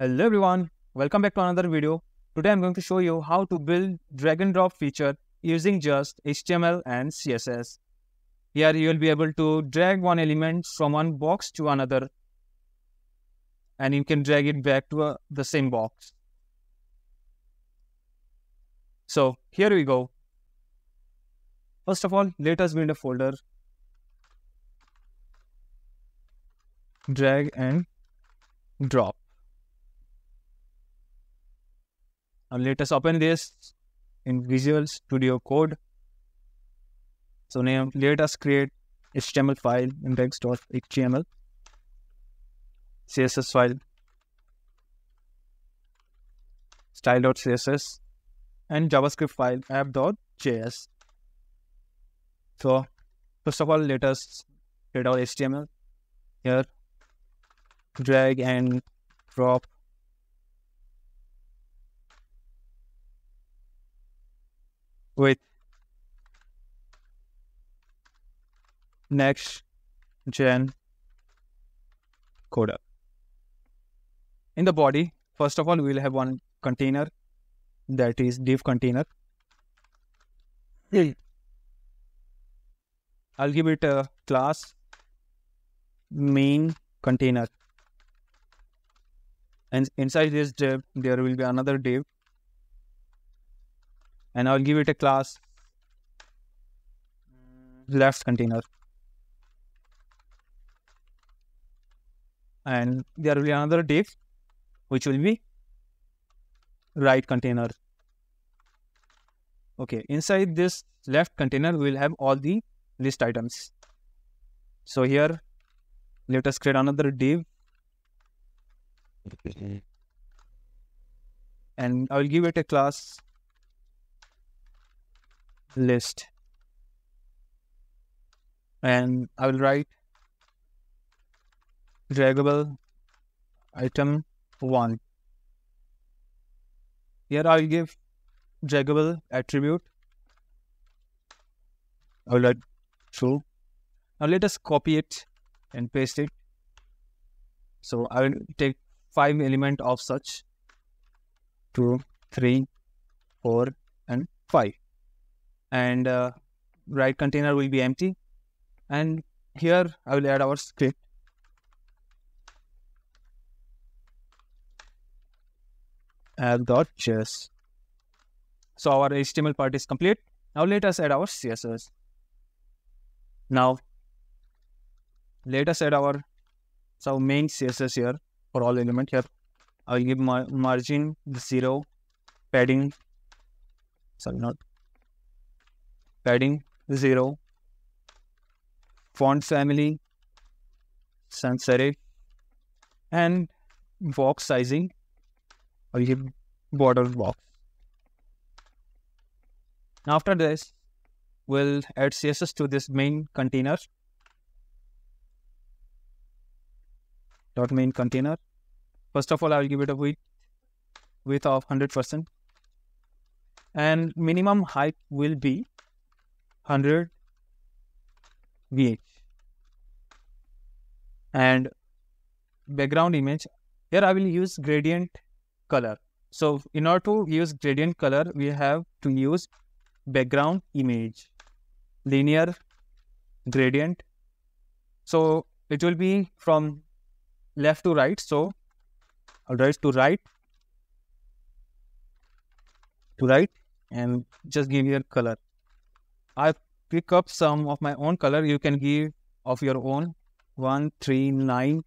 Hello everyone, welcome back to another video. Today I'm going to show you how to build drag and drop feature using just HTML and CSS. Here you will be able to drag one element from one box to another and you can drag it back to uh, the same box. So here we go. First of all, let us build a folder. Drag and drop. Now let us open this in Visual Studio Code. So now let us create HTML file index.html, CSS file, style.css, and JavaScript file app.js. So first of all, let us create our HTML here, drag and drop with next gen coder. In the body, first of all, we'll have one container that is div container. Hmm. I'll give it a class main container. And inside this div, there will be another div and I'll give it a class left container. And there will be another div which will be right container. Okay, inside this left container, we will have all the list items. So here, let us create another div. Mm-hmm. And I will give it a class list. And I will write draggable item 1 here I will give draggable attribute. I will write true now let us copy it and paste it. So I will take five element of such two three four and five and uh, right container will be empty. And here I will add our script. App.js so our HTML part is complete. Now let us add our CSS. Now let us add our so main CSS here for all element here. I'll give my margin zero padding sorry not padding 0 font family sans serif and box sizing or you border box. After this we'll add css to this main container. Dot main container. First of all i will give it a width width of 100% and minimum height will be 100 VH. And background image, here I will use gradient color. So in order to use gradient color, we have to use background image, linear gradient. So it will be from left to right. So I'll to right, to right, and just give your color. I pick up some of my own color. You can give of your own one three nine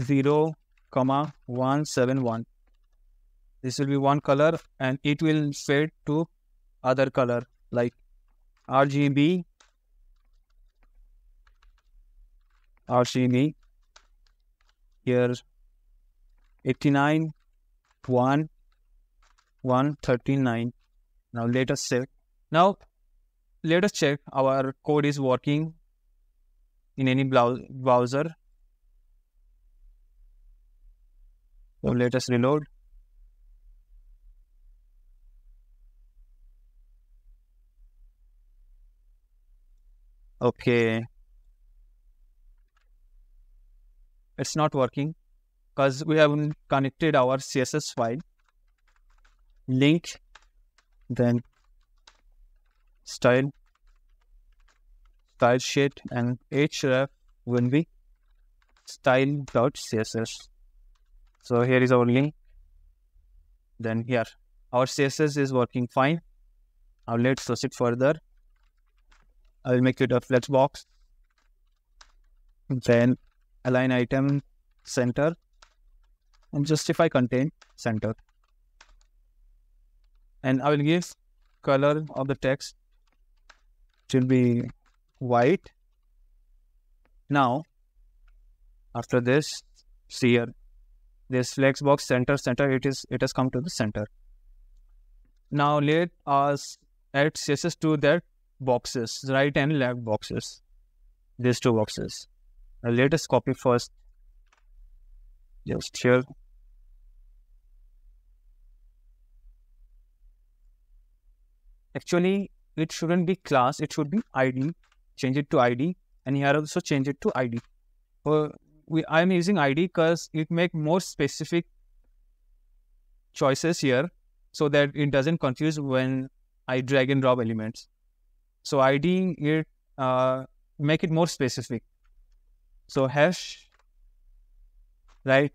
zero comma one seven one. This will be one color and it will fade to other color like RGB RGB here 89 1 139 now let us save now let us check our code is working in any browser. So let us reload. Okay. It's not working. because we haven't connected our css file link then style style sheet and href will be style.css so here is our link. Then here our css is working fine. Now let's proceed further. I will make it a flex box. Then align item center and justify content center. And I will give color of the text it will be white. Now after this see here. This flex box center center it is it has come to the center. Now let us add css to that boxes right and left boxes. These two boxes. Now let us copy first. Just here. Actually it shouldn't be class it should be id change it to id and here also change it to id uh, we i'm using id because it make more specific choices here so that it doesn't confuse when i drag and drop elements. So id it uh, make it more specific. So hash right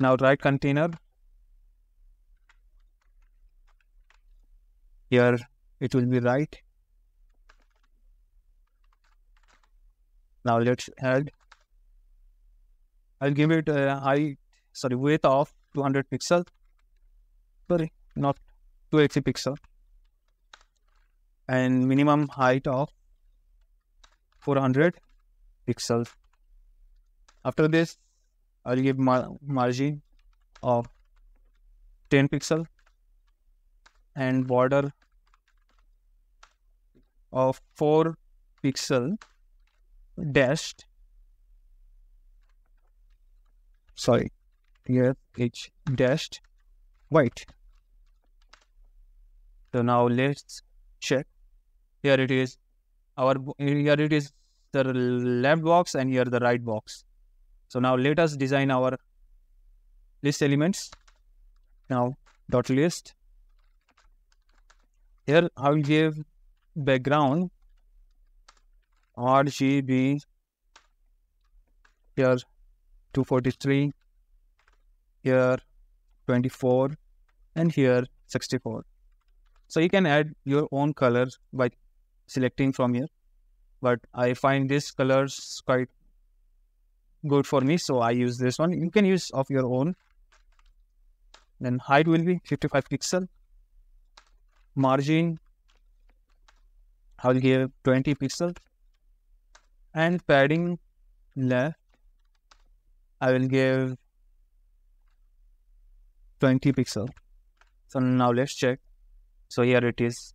now right container. Here it will be right. Now let's add I'll give it a height sorry width of 200 pixel. Sorry not 280 pixel. And minimum height of 400 pixels after this I'll give mar- margin of 10 pixel. And border of 4 pixel dashed. Sorry here h dashed white. So now let's check. Here it is our here it is the left box and here the right box. So now let us design our list elements. Now dot list. Here i will give background RGB here 243 here 24 and here 64 so you can add your own colors by selecting from here but I find this colors quite good for me so I use this one. You can use of your own. Then height will be 55 pixel margin I will give 20 pixels and padding left I will give 20 pixel. So now let's check. So here it is.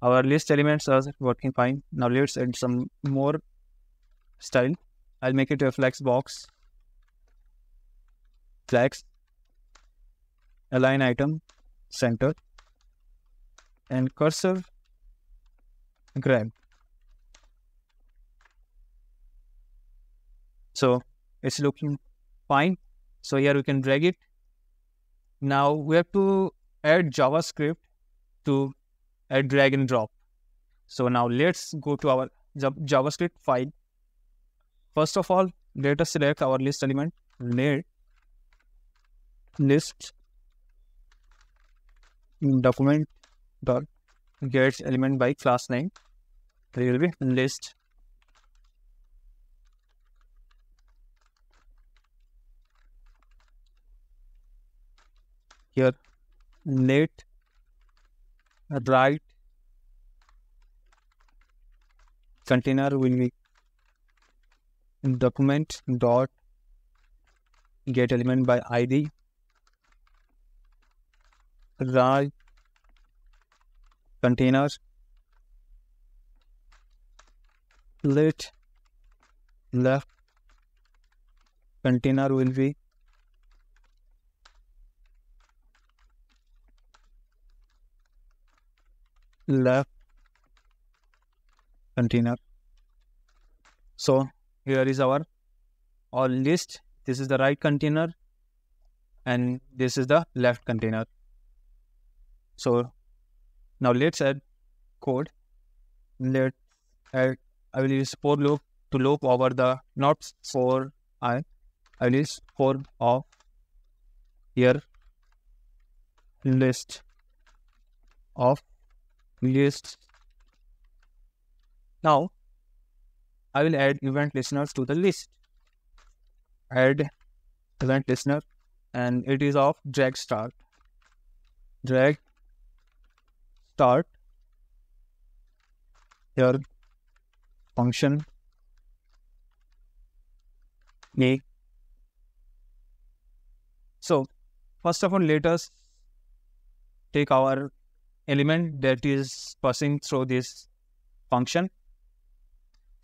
Our list elements are working fine. Now let's add some more style. I'll make it a flex box. Flex. Align item. Center. And cursor grab. So it's looking fine. So here we can drag it. Now we have to add JavaScript to add drag and drop. So now let's go to our JavaScript file. First of all, let us select our list element, let list document dot get element by class name there will be list. Here. Let right. Container will be document dot get element by id right. Containers let left container will be left container so here is our all list this is the right container and this is the left container. So now let's add code. let's add, I will use for loop to loop over the not for I. I will use for of here list of list. Now I will add event listeners to the list. Add event listener and it is of drag start. Drag start here function make. So first of all let us take our element that is passing through this function.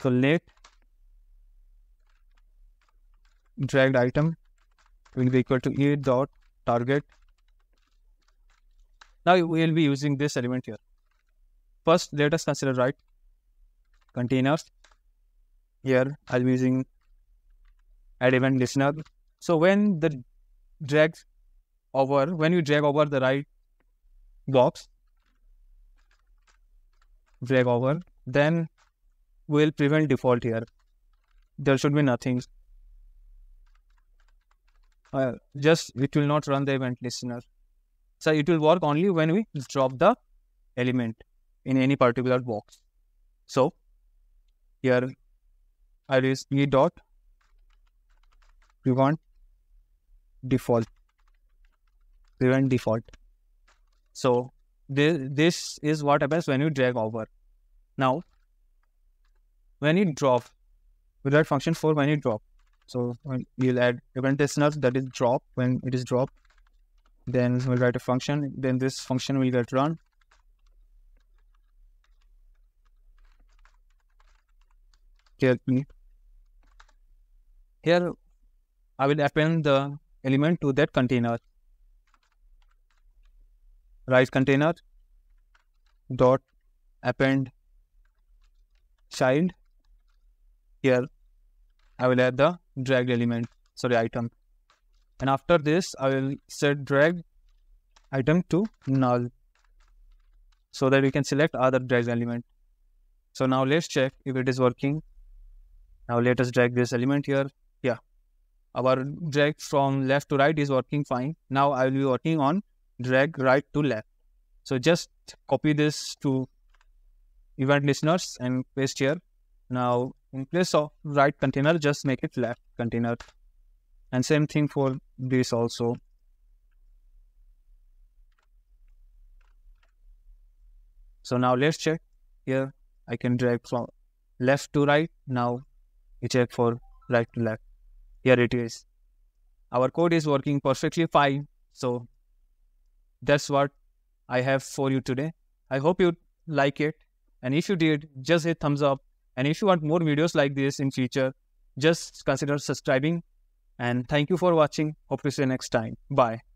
So let dragged item will be equal to e dot target. Now we will be using this element here. First, let us consider right containers. Here I'll be using add event listener. So when the drag over, when you drag over the right box, drag over, then we'll prevent default here. There should be nothing. Uh, just it will not run the event listener. So it will work only when we drop the element in any particular box. So here I use e dot prevent default prevent default. So this, this is what happens when you drag over. Now, when you drop, we write function for when you drop. So we'll add event listeners that is drop when it is drop Then we'll write a function. Then this function will get run. Here, here I will append the element to that container. Right container dot append child. Here I will add the dragged element sorry item. And after this I will set drag item to null so that we can select other drag element. So now let's check if it is working now let us drag this element here yeah our drag from left to right is working fine now I will be working on drag right to left. So just copy this to event listeners and paste here. Now in place of right container, just make it left container. And same thing for this also. So now let's check here. I can drag from left to right. Now check for right to left. Here it is. Our code is working perfectly fine. So that's what I have for you today. I hope you like it. And if you did, just hit thumbs up. And if you want more videos like this in future, just consider subscribing. And thank you for watching. Hope to see you next time. Bye.